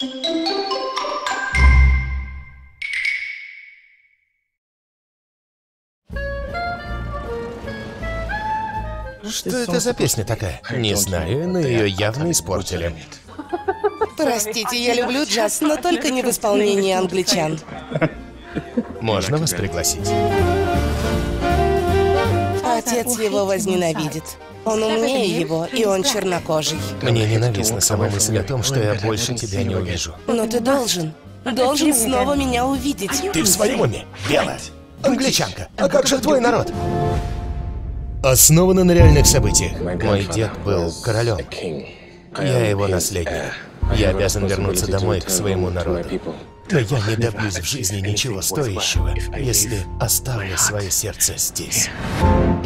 Что это за песня такая? Не знаю, но ее явно испортили. Простите, я люблю джаз, но только не в исполнении англичан. Можно вас пригласить? Отец его возненавидит. Он умнее его, и он чернокожий. Мне ненавистна сама мысль о том, что я больше тебя не увижу. Но ты должен. Должен снова меня увидеть. Ты в своем уме? Белая. Англичанка. А как же твой народ? Основано на реальных событиях. Мой дед был королем. Я его наследник. Я обязан вернуться домой к своему народу. Но я не добьюсь в жизни ничего стоящего, если оставлю свое сердце здесь.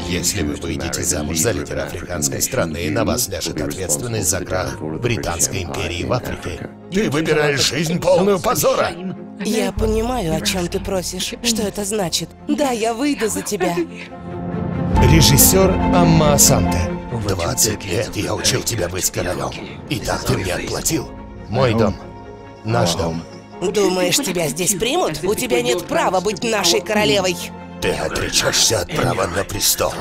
Если вы выйдете замуж за лидера африканской страны, и на вас ляжет ответственность за крах Британской империи в Африке. Ты выбираешь жизнь полную позора! Я понимаю, о чем ты просишь. Что это значит? Да, я выйду за тебя. Режиссер Амма Асанте. 20 лет я учил тебя быть королем. И так ты мне отплатил. Мой дом. Наш дом. Думаешь, тебя здесь примут? У тебя нет права быть нашей королевой. Ты отречешься от права на престол.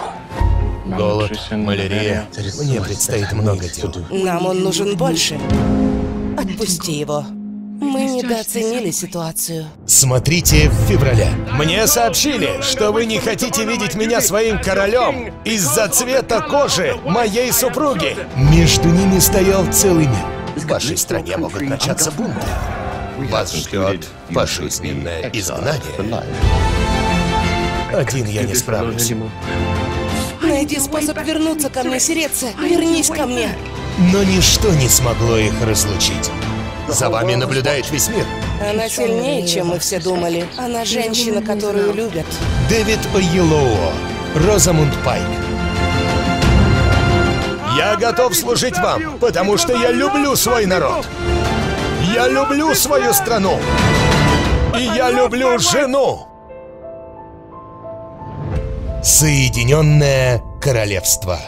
Голод, малярия. Мне предстоит много дел. Нам он нужен больше. Отпусти его. Мы недооценили ситуацию. Смотрите в феврале. Мне сообщили, что вы не хотите видеть меня своим королем из-за цвета кожи моей супруги. Между ними стоял целый мир. В вашей стране могут начаться бунты. Вас ждет пожизненное изгнание. Один я не справлюсь. Найди способ вернуться ко мне, Сиреца. Вернись ко мне. Но ничто не смогло их разлучить. За вами наблюдает весь мир. Она сильнее, чем мы все думали. Она женщина, которую любят. Дэвид О'Елоуо, Розамунд Пайк. Я готов служить вам, потому что я люблю свой народ. Я люблю свою страну. И я люблю жену. Соединенное Королевство.